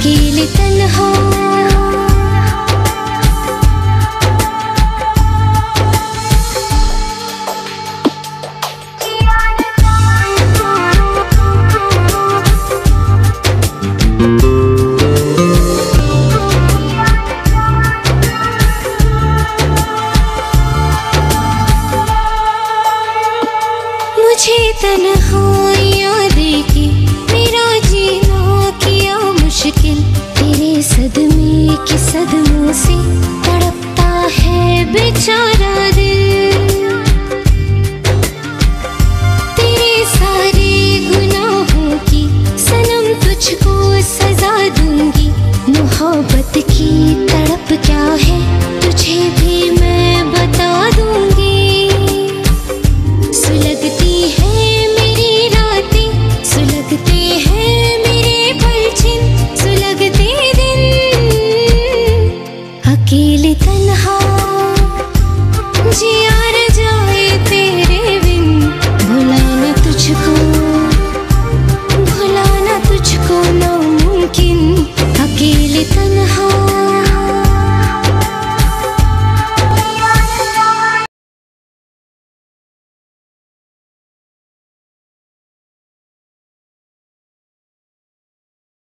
अकेले तन्हा। मुझे तन्हा। सी तड़पता है बेचारा दिल। तेरे सारे गुनाहों की सनम तुझको सजा दूँगी, मोहब्बत की